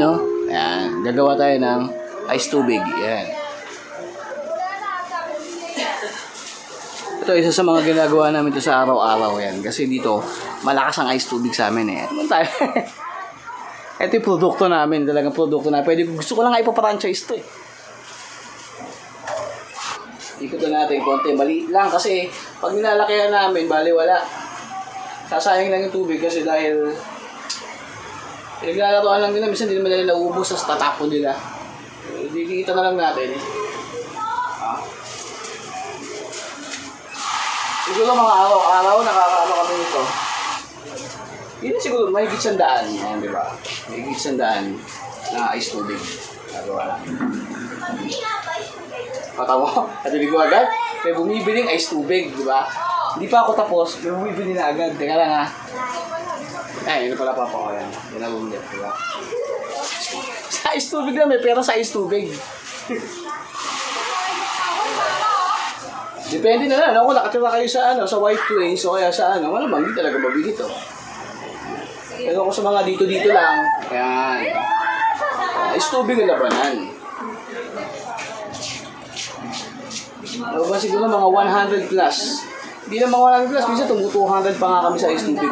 Know, ayan, gagawa tayo ng ice tubig. Ayan. Ito, isa sa mga ginagawa namin to sa araw-araw yan. Kasi dito, malakas ang ice tubig sa amin eh. Ano tayo? Ito yung produkto namin. Talagang produkto na. Pwede, gusto ko lang nga ipaparanchise to eh. Ikot na natin konti. Maliit lang kasi pag nilalakihan namin, bali wala. Sasayang lang yung tubig kasi dahil Naglalatuan lang din na, minsan hindi naman nila naubos, sa tatapon nila. Dikita na lang natin. Ah. Siguro mga araw-araw nakakaano kami nito. Yun siguro, may higit sandaan. Yan, di ba? May higit sandaan na ice tubig. Nagawa lang. Mata mo, natilig mo agad? May bumibiling ice tubig, di ba? Hindi pa ako tapos, may bumibili na agad. Teka lang ha. Ay, yun pala papa ko yan. Yan ang bumili, di ba? Sa ice tubig na, may pera sa ice tubig. Depende na lang, no? kung nakatira kayo sa ano, sa White Plains o kaya sa ano, malamang hindi talaga mabili to. Pero kung sa mga dito-dito lang, yan. Uh, is tubig ang labanan. Ano ba siguro mga 100 plus. Hindi na mga 100 plus, minsan tumu 200 pa nga kami sa is tubig.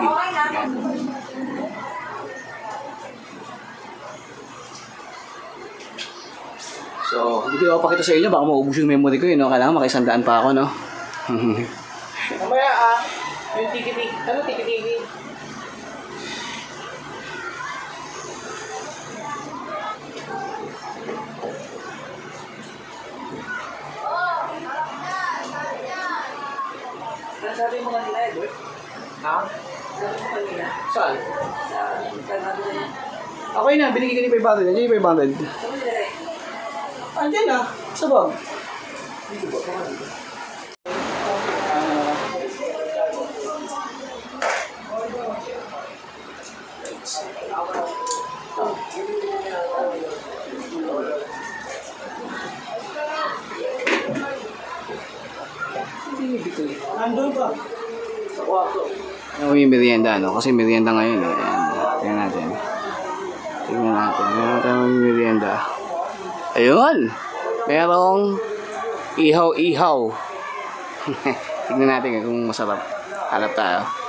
So, hindi ko pakita sa inyo, baka maubos yung memory ko yun, no? Kailangan makisandaan pa ako, no? Mamaya ah, yung tiki-tiki, ano tiki-tiki? Ha? Saan? Yun na, binigay ka ni 500. Nandiyan yung 500. Andiyan na, sa bag. Nandun pa. Sa kwarto. Ano yung merienda, no? Kasi merienda ngayon, eh. Ayan. Tingnan natin. Tingnan natin. Tingnan natin yung merienda. Ayun! Merong ihaw-ihaw. Tingnan natin kung masarap. Halap tayo.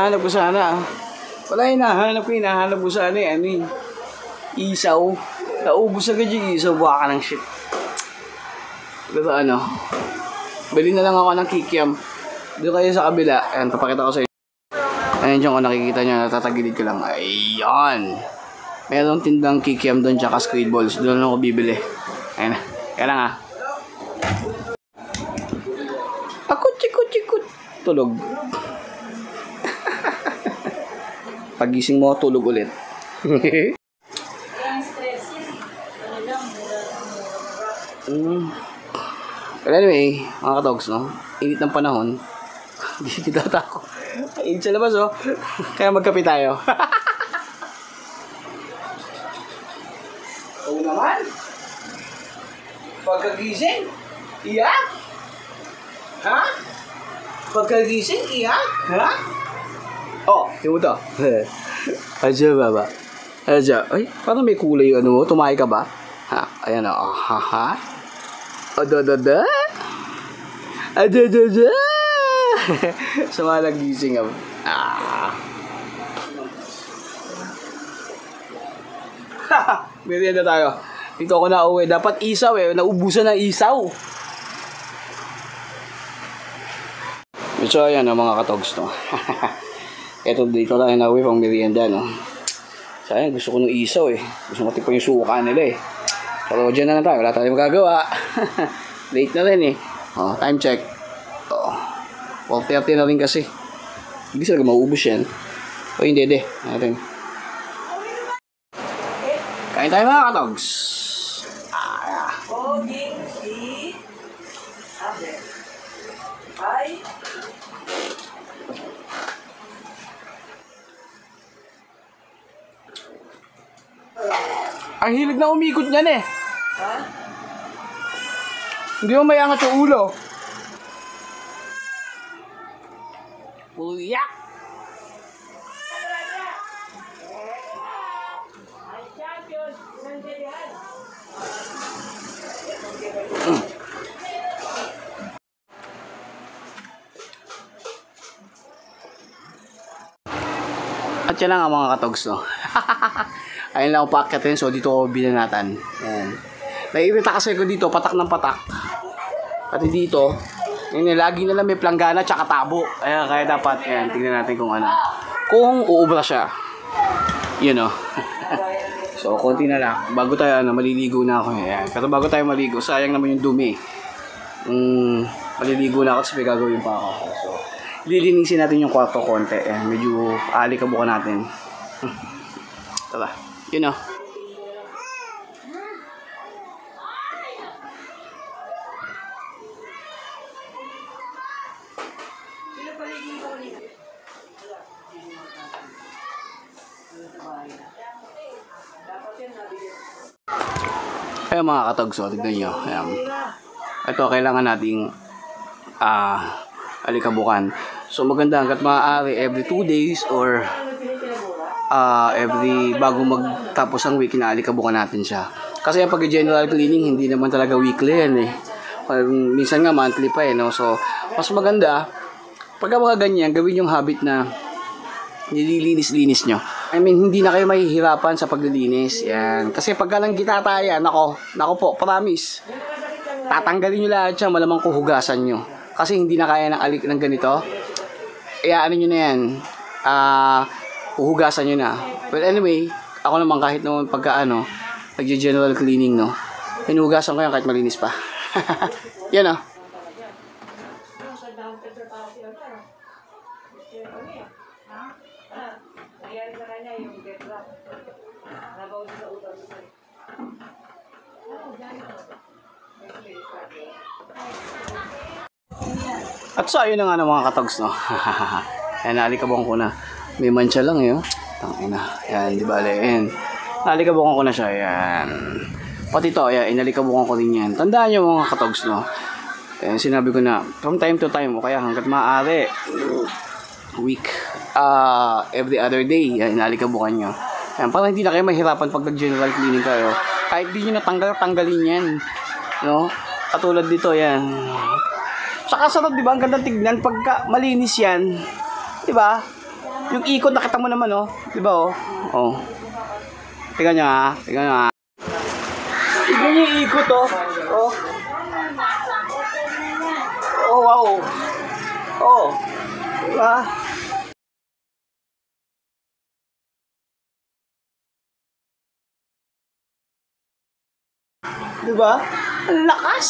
Hinahanap ko sana. Wala hinahanap ko, hinahanap ko sana eh. Ano eh. Isaw. Naubos agad yung isaw. Baka ng shit. Pero ano. Bili na lang ako ng kikiam. Doon kayo sa kabila. Ayan, papakita ko sa inyo. Ayan dyan kung nakikita nyo, natatagilid ko lang. Ayan. Merong tindang kikiam doon tsaka squid balls. Doon lang ako bibili. Ayan. Kaya lang ah. Akut, chikut, chikut. Tulog. Pagising mo, tulog ulit. mm. But anyway, mga kadogs, no? Init ng panahon. Hindi kita tako. Init sa labas, oh. Kaya magkape tayo. Oo naman. Pagkagising, iyak. Ha? Pagkagising, iyak. Ha? Oh, yung to. Adya ba ba? Adya. Ay, parang may kulay ano mo. Tumahay ka ba? Ha? Ayan o. Oh. Ha ha? Ada da da. Ada da da. Sama nagising ako. Ah. Merienda tayo. Dito ako na uwi. Dapat isaw eh. Naubusan ng isaw. So, ayan o mga katogs to. Ito dito lang na uwi pang merienda, no? Sayang, gusto ko ng isaw eh. Gusto ko tipo yung suka nila eh. Pero dyan na lang tayo. Wala tayong magagawa. Late na rin eh. Oh, time check. Oh, 4.30 na rin kasi. Hindi sila maubos yan. O hindi, hindi. Natin. Kain tayo mga katogs. Mahilig na umikot niyan eh. Hindi mo may angat yung ulo. Uyak! At yan lang ang mga katogs, no? Ayun lang ang paakyatin, so dito ako binanatan. Ayan. Naiirita kasi ko dito, patak ng patak. Pati dito, yun, lagi na lang may planggana tsaka tabo. Ayan, kaya dapat, ayan, tingnan natin kung ano. Kung uubra siya. Yun, no? so, konti na lang. Bago tayo, ano, maliligo na ako. Ayan. Pero bago tayo maligo, sayang naman yung dumi. Mm, maliligo na ako kasi may gagawin pa ako. So, lilinisin natin yung kwarto konti. Ayan, medyo alikabukan natin. Tara, yun o. Ayan mga katagso, tignan nyo. Ayan. Ito, kailangan nating ah alikabukan. So maganda hanggat maaari every 2 days or ah every bago magtapos ang week inaalikabukan natin siya. Kasi ang pag-general cleaning hindi naman talaga weekly yan eh. Minsan nga monthly pa eh no. So mas maganda pagka mga ganyan gawin yung habit na nililinis-linis nyo. I mean, hindi na kayo mahihirapan sa paglilinis. Yan. Kasi pagka lang gitataya, nako, nako po, promise. Tatanggalin nyo lahat siya, malamang kuhugasan nyo. Kasi hindi na kaya ng alik ng ganito. Ano nyo na yan. Ah, huhugasan nyo na. But anyway, ako naman kahit naman pagka ano, nagje-general cleaning, no. Hinuhugasan ko yan kahit malinis pa. yan, oh. At so, ayun na nga ng mga katogs, no? Ayan, nalikabong ko na. May mancha lang, yun. Tangina. Ayan, di ba? Ayan. Nalikabong ko na siya, ayan. Pati to, ayan, inalikabong ko din yan. Tandaan nyo mga katogs, no? Ayan, sinabi ko na, from time to time, o kaya hanggat maaari, week, uh, every other day, ayan, inalikabukan nyo. Ayan, para hindi na kayo mahirapan pag nag-general cleaning kayo. Kahit di nyo natanggal, tanggalin yan. No? Katulad dito, yan. Saka sarap, di ba? Ang ganda tignan pagka malinis yan. Di ba? Yung ikot nakita mo naman, oh. Di ba, oh? Oh. Tingnan nyo, ha? Tingnan nyo, ha? Tignan nyo yung ikot, oh. Oh. Oh, wow. Oh. Di ba? Di ba? Ang lakas!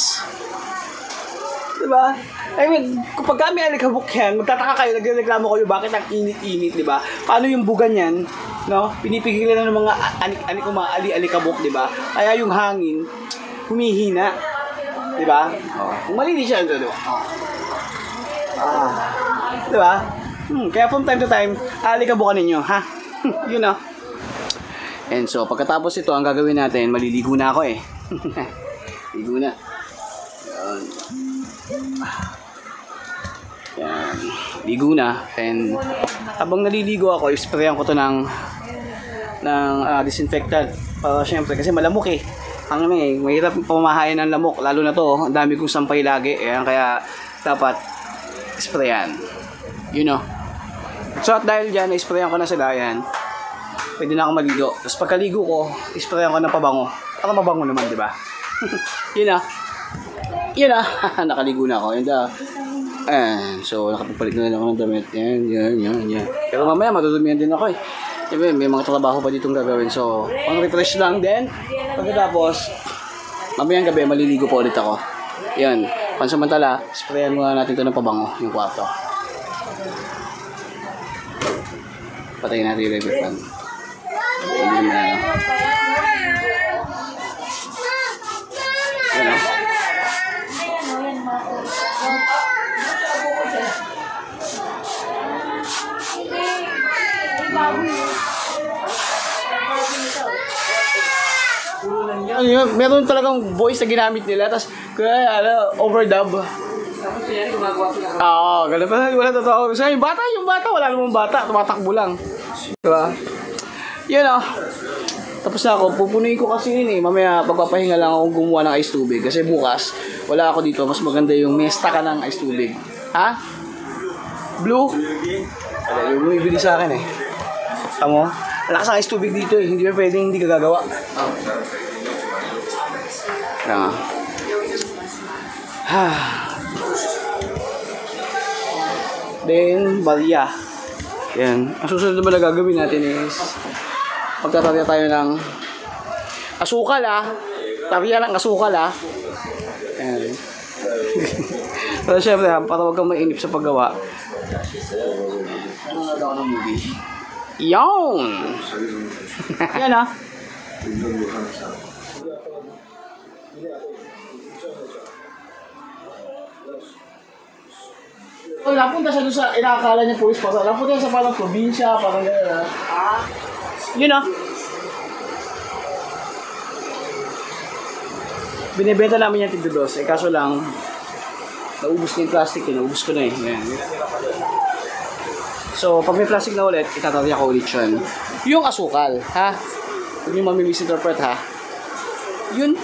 Di ba? I mean, kapag kami alikabok yan, magtataka kayo, nagreklamo kayo, bakit ang init-init, di ba? Paano yung bugan yan, no? Pinipigilan ng mga anik-anik o mga ali-alikabok, di ba? Kaya yung hangin, humihina. Di ba? Oh. Kung malinis siya, di ba? Oh. Ah. Di ba? Hmm, kaya from time to time, alikabukan ninyo, ha? Yun know? And so, pagkatapos ito, ang gagawin natin, maliligo na ako eh. Ligo na. Yan. Ligo na. And habang naliligo ako, sprayan ko to ng ng ah, disinfectant. Para syempre, kasi malamok eh. Ang ano eh, mahirap pamahayan ng lamok. Lalo na to, ang dami kong sampay lagi. Ayan, kaya dapat sprayan. You know. So at dahil dyan, isprayan ko na sila yan. Pwede na ako maligo. Tapos pagkaligo ko, isprayan ko ng pabango. Para mabango naman, di ba? yun na. Yun na. Nakaligo na ako. Yun na. Ayan. So, nakapagpalit na rin ako ng damit. Yan, yan, yan, yan. Pero mamaya, matutumihan din ako eh. Siyempre, may mga trabaho pa ditong gagawin. So, pang refresh lang din. Pagkatapos, mamayang gabi, maliligo po ulit ako. Yan. Pansamantala, sprayan muna natin ito ng pabango, yung kwarto. Patayin natin yung electric fan. Hindi ano. Ano yun, meron talagang voice na ginamit nila, tapos, kaya, ano, overdub. Tapos yan, gumagawa sila. Oo, ganun pa. Wala totoo. So, yung bata, yung bata, wala namang bata. Tumatakbo lang. Diba? Yun ah. Tapos na ako. Pupunuin ko kasi yun eh. Mamaya, pagpapahinga lang ako gumawa ng ice tubig. Kasi bukas, wala ako dito. Mas maganda yung mesta ka ng ice tubig. Ha? Blue? Wala, yung bumibili sa akin eh. Tamo? Malakas ang ice tubig dito eh. Hindi pa pwedeng hindi ka gagawa. Oh. Ah. Then, balya. Yan. Ang susunod naman na gagawin natin is magtatarya tayo ng asukal ah. Tarya ng asukal ah. Yan. Pero syempre, ah, para huwag kang mainip sa paggawa. Nanonood ako ng movie. Yon! Yan ah. Oh, napunta siya doon sa, inakakala niya police pa. Napunta siya sa parang probinsya, parang gano'n. Ah? Yun ah. Binibenta namin yung tigdo Eh, kaso lang, naubos na yung plastic eh. Naubos ko na eh. Ayan. So, pag may plastic na ulit, itatarya ko ulit yun. Yung asukal, ha? Huwag niyo mamimisinterpret, ha? Yun,